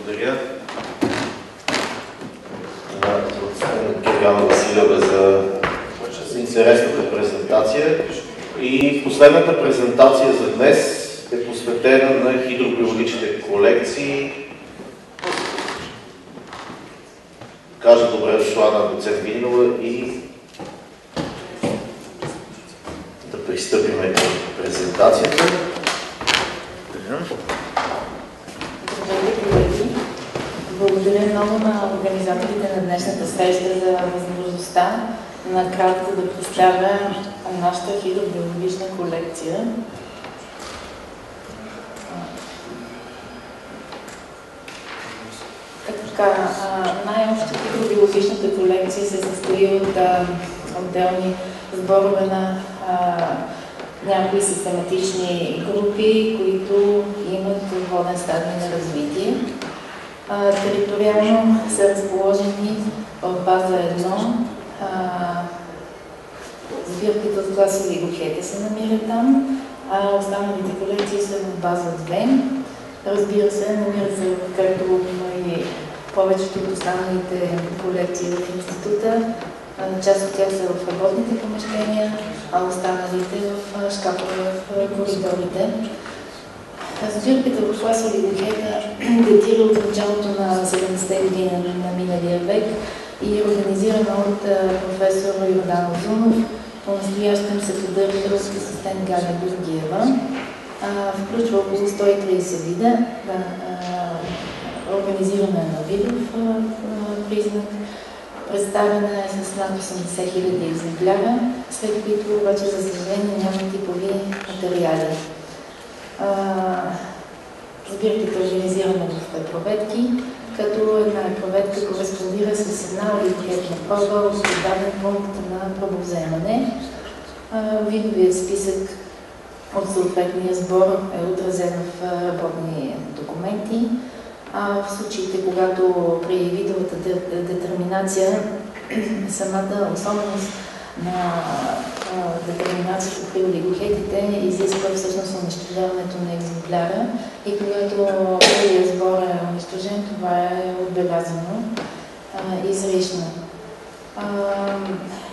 Благодаря на Гергана Василева за, за интересната презентация. И последната презентация за днес е посветена на хидробиологичните колекции. Кажа добре дошла на доцент Винова и да пристъпим към презентацията. Здравейте, колеги! Благодаря много на организаторите на днешната среща за възможността накратко да представя нашата хидробиологична колекция. Така, най-общо хидробиологичната колекция се състои от отделни сборове на някои систематични групи, които имат воден стадий на развитие. А, териториално са разположени в база 1. Сбирката от класа Лигохете се намира там, а останалите колекции са в база 2. Разбира се, намират се, както и повечето от останалите колекции в института, Част от тях са в работните помещения, а останалите в шкафове в коридорите. Сбирката в класа Олигохета датира от началото на 70-те години на миналия век и е организирана от професор Йордан Озунов. По-настоящем се поддържа руски асистент Галя Георгиева. Включва около 130 вида. Организирана на видов признак представена е с над 80 000 екземпляра, след които обаче, за съжаление, няма типови материали. Сбирката е организирана в проветки, като една проветка кореспондира с една олигофетна проба от пункт на пробовземане. Видовият списък от съответния сбор е отразен в работни документи. А в случаите, когато при видовата детерминация самата особеност на детерминацията при олигохетите изисква всъщност унищожаването на екземпляра и когато първият сбор е унищожен, това е отбелязано а, изрично.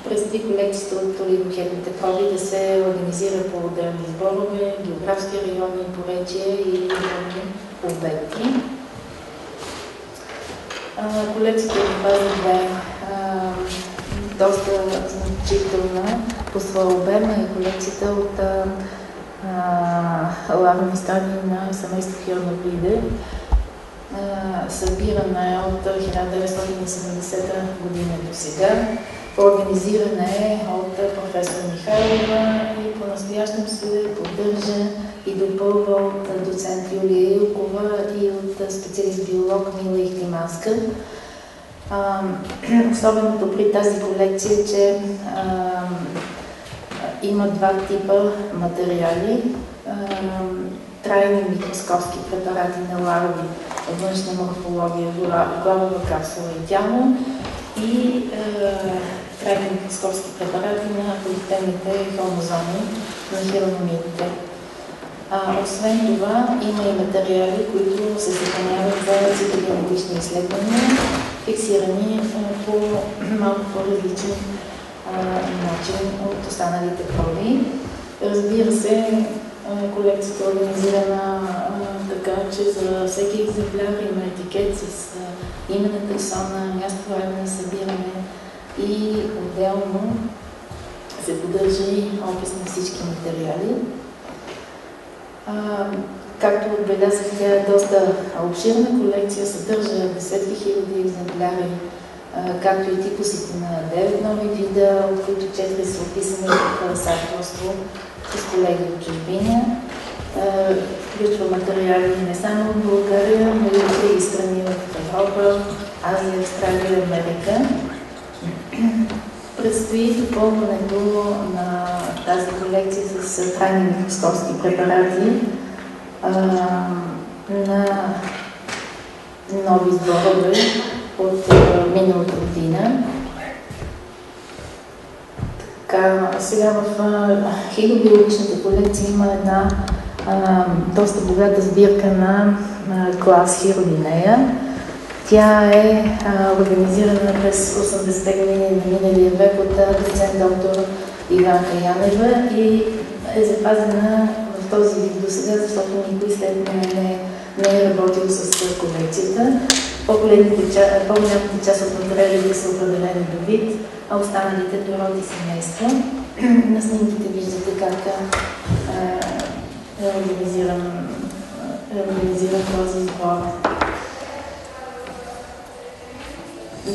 Предстои колекцията от олигохетните проби да се организира по отделни сборове, географски райони, поречия и други обекти. Колекцията в база 2 доста значителна по своя обем и колекцията от лавни стадии на семейство Хироноблиде. Събирана е от 1970 година до сега. Организирана е от професор Михайлова и по-настоящем се поддържа и допълва от доцент Юлия Илкова и от специалист-биолог Мила Ихтиманска. Особеното при тази колекция е, че има два типа материали. Трайни микроскопски препарати на ларови външна морфология, главова капсула и тяло и трайни микроскопски препарати на политемните хромозоми на хирономидите. А, освен това, има и материали, които се съхраняват за цитогенетични изследвания, фиксирани а, по малко по-различен начин от останалите проби. Разбира се, колекцията е организирана така, че за всеки екземпляр има етикет с име на персона, място, време на събиране и отделно се поддържа и опис на всички материали. Както отбелязах, тя е доста обширна колекция, съдържа десетки хиляди екземпляри, както и типосите на 9 нови вида, от които 4 са описани в съавторство с колеги от чужбина. Включва материали не само от България, но и от други страни в Европа, Азия, Австралия и Америка. Предстои допълването на тази колекция с трайни микроскопски препарати на нови сборове от миналата година. Така, сега в хидробиологичната колекция има една а, доста богата сбирка на а, клас Хиродинея. Тя е а, организирана през 80-те години на миналия век от доцент доктор Иванка Янева и е запазена в този вид до сега, защото никой след нея не, не е работил с колекцията. По-голямата част от материалите са определени до вид, а останалите до род и семейство. На снимките виждате как е организиран, този сбор.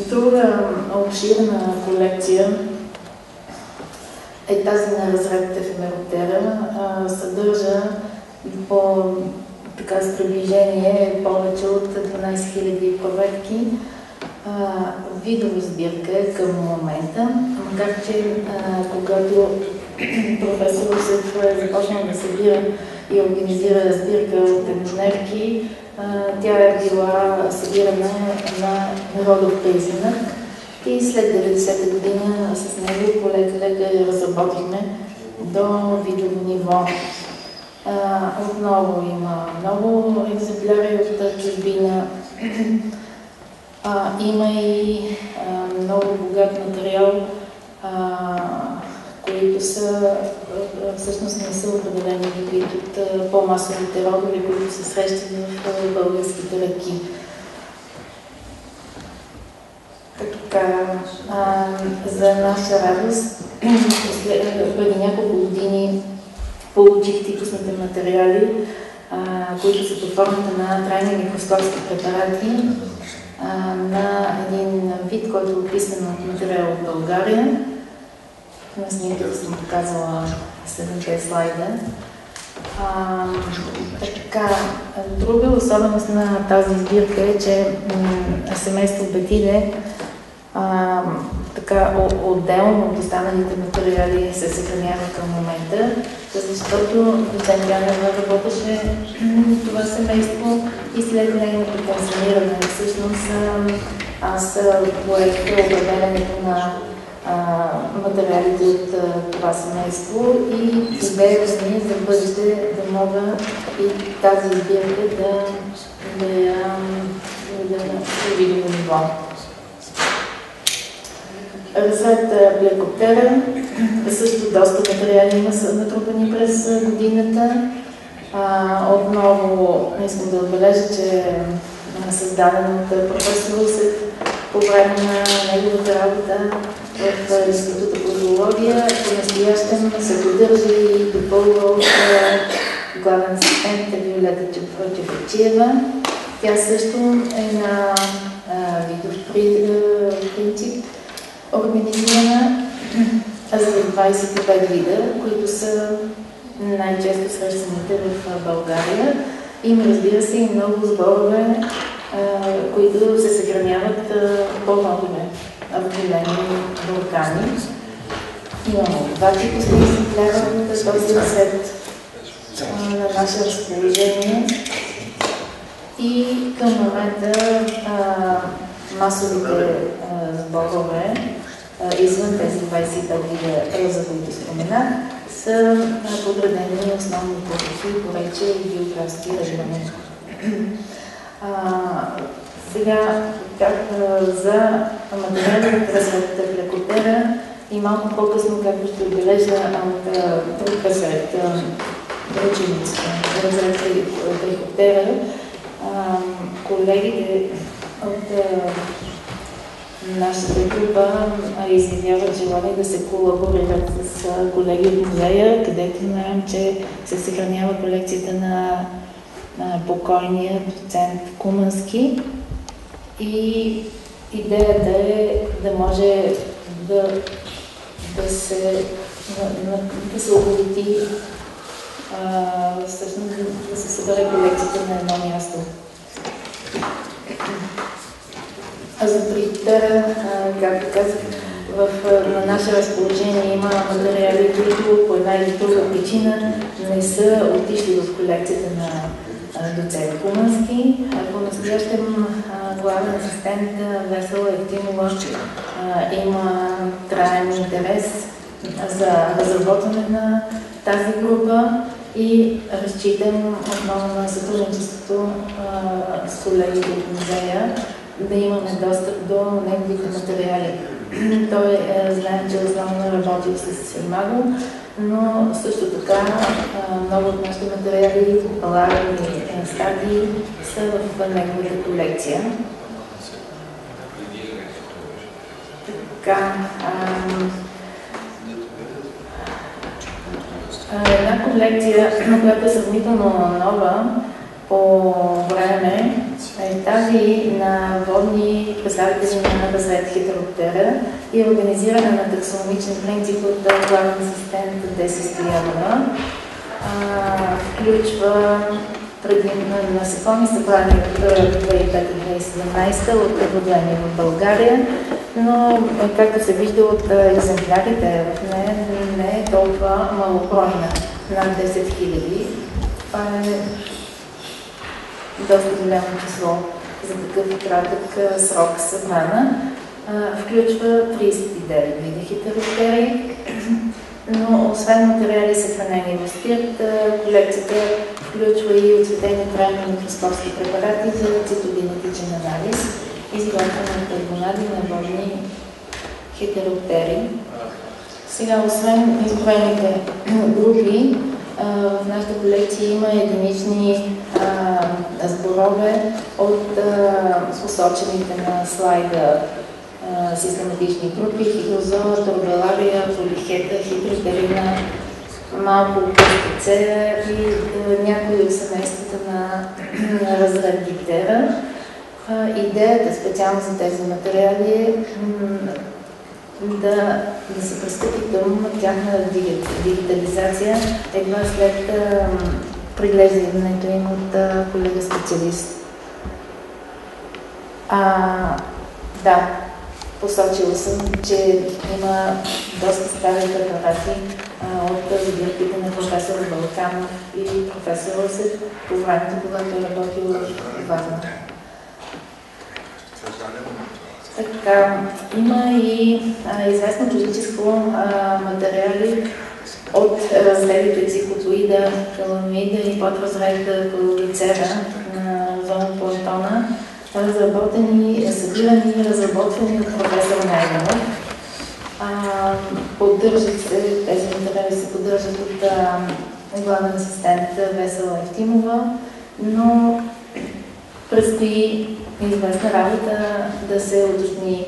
Друга обширна колекция е тази на разред ефемеротера. Съдържа по така с приближение повече от 12 000 проверки. Видова сбирка е към момента, макар че когато професор Русев е започнал да събира и организира сбирка от емблемки, тя е била събирана на народов признак и след 90-та година с него полека-лека я разработихме до видово ниво. Отново има много екземпляри от чужбина. Има и много богат материал, които са, всъщност не са определени вид от по-масовите родове, които се срещат в българските реки. Така, за наша радост, преди няколко години получих типусните материали, а, които са под формата на трайни микроскопски препарати а, на един вид, който е описан от материал от България. На снимката съм показала 7 слайда. А, така, друга особеност на тази сбирка е, че семейство Бетиде така отделно от останалите материали се съхранява към момента, защото доцент Янева работеше това семейство и след нейното пенсиониране всъщност аз поех определенето на материалите от това семейство и идеята ми за бъдеще да мога и тази избирка да, да я да, да, да видим ниво. Разред плекоптера, също доста материали има са натрупани през годината. А, отново искам да отбележа, че е създаден от професор Русев по време на неговата работа в Института по зоология. По настоящем се поддържа и допълва от главен асистент Виолета Чепачиева. Тя също е на видов принцип организирана за 25 вида, които са най-често срещаните в България. Има, разбира се, и много сборове, които се съхраняват по-нови големи вулкани. Имаме два типа екземпляра от този рецепт на наше разположение. И към момента масовите сборове извън тези 25 вида, за които споменах, са подредени основни по реки, поречия и географски райони. Сега, как, за материалната разред лекотера и малко по-късно, както ще отбележа от друг разред, ръченицата, разред лекотера, колегите от нашата група изявяват желание да се колаборират с колеги от музея, където знаем, че се съхранява колекцията на, на покойния доцент Кумански. И идеята е да може да, да се да се обогати всъщност да се събере колекцията на едно място. А за Бритера, както казах, в, на наше разположение има материали, които по една или друга причина не са отишли в колекцията на доцент Кумански. По настоящем главен асистент Весела Евтимова има траен интерес за разработване на тази група и разчитам отново на сътрудничеството с колегите от музея да имаме достъп до неговите материали. Той е, знае, че основно е работил с Имаго, но също така а, много от нашите материали, балари, стадии са в неговата колекция. Така, една колекция, която е сравнително нова по време, е тази на водни представители на разред хитероптера и организирана на таксономичен принцип от главен асистент Деси Стоянова. Включва предимно насекоми събрани от 2005-2017 от проблеми в България, но както се вижда от екземплярите в нея, не е толкова малобройна, над 10 000. Това е доста голямо число за такъв кратък срок събрана. Включва 39 вида хитеротерии, но освен материали съхранени в спирт, колекцията включва и оцветени трайни микроскопски препарати за цитогенетичен анализ, изготвени от карбонади на водни хетероптери. Сега, освен изброените групи, в нашата колекция има единични сборове от посочените на слайда систематични групи, хидрозоа, торбелария, полихета, хидротерина, малко пестицея и някои от семействата на, на разредитера. Идеята специално за тези материали е да, да се пристъпи към тяхна дигитализация едва след приглеждането им от колега специалист. А, да, посочила съм, че има доста стари препарати от сбирките на професор Балканов и професор Русев по времето, когато е работил в Варна. Така, има и а, известно а, материали от разделите циклотоида, каламида и подразред колорицера на зоопланктона, разработени, събирани и разработвани от професор Найденов. Поддържат се, тези материали се поддържат от главен асистент Весела Евтимова, но предстои известна работа да се уточни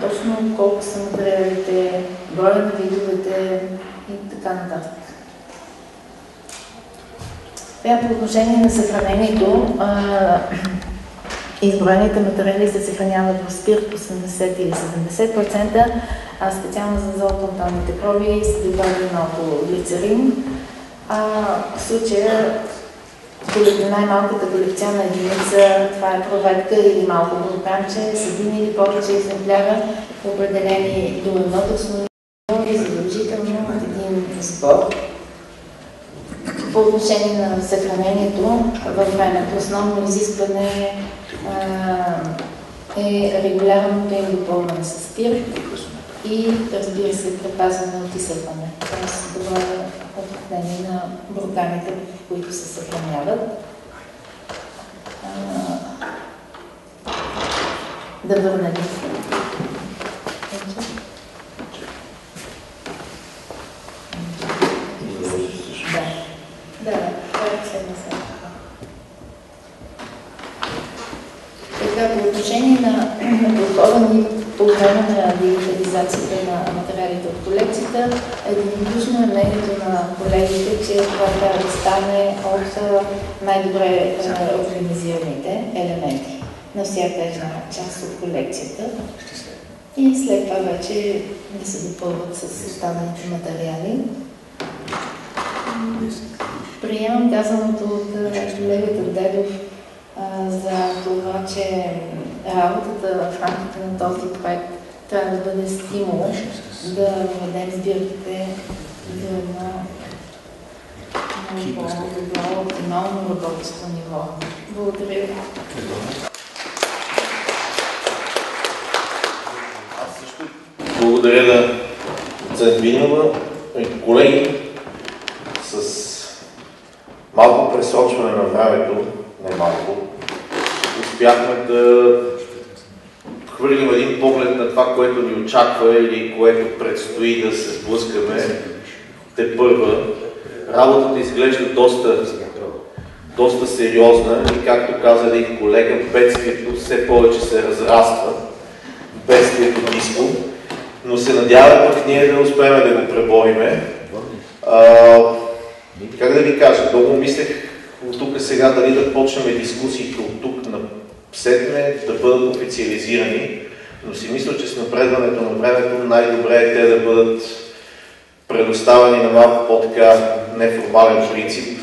точно колко са материалите, броя на видовете и така нататък. Сега по отношение на съхранението, изброените материали се съхраняват в спирт 80 или 70%, а специално за зооплантонните проби се добавя много глицерин. А, в случая най-малката колекционна единица, това е проверка или малко бурканче с един или повече екземпляра, определени до едното ниво и задължително един сбор. По отношение на съхранението във времето, основно изискване е регулярното им допълване с спирт и разбира се предпазване от изсъхване. Тоест добро определение на бурганите, в които се съхраняват. Да върнем. Да, да, това е последна Така, по отношение на ни по време на дигитализацията на материалите от колекцията, единодушно е мнението на колегите, че това трябва да стане от най-добре организираните елементи на всяка една част от колекцията. И след това вече да се допълват с останалите материали. Приемам казаното от колегата Дедов за това, че работата в рамките на този проект трябва да бъде стимул да введем сбирките до едно по-добро, оптимално работещо ниво. Благодаря ви. Аз също благодаря на доцент Винова. Колеги, с времето, не малко, успяхме да хвърлим един поглед на това, което ни очаква или което предстои да се сблъскаме те първа. Работата изглежда доста, доста сериозна и както каза един колега, бедствието все повече се разраства. Бедствието диско. Но се надявам пък ние да успеем да го пребориме. Как да ви кажа, много мислех от тук сега дали да почнем дискусиите от тук сетне, да бъдат официализирани, но си мисля, че с напредването на времето най-добре е те да бъдат предоставени на малко по-така неформален принцип.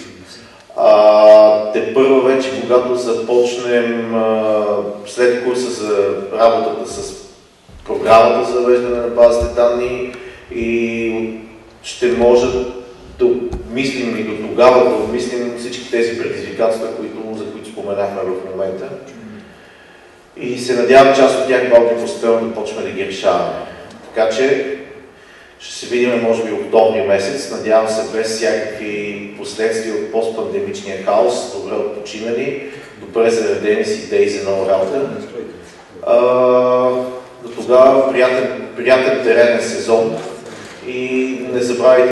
А, те първо вече, когато започнем а, след курса за работата с програмата за въвеждане на базите данни и ще може да мислим и до тогава да обмислим всички тези предизвикателства, които, за които споменахме в момента. И се надявам част от тях малко постепенно да почваме да ги решаваме. Така че ще се видим, може би, октомври месец. Надявам се без всякакви последствия от постпандемичния хаос, добре отпочинали, добре заредени си идеи за нова работа. А, до тогава приятен, приятен теренен сезон и не забравяйте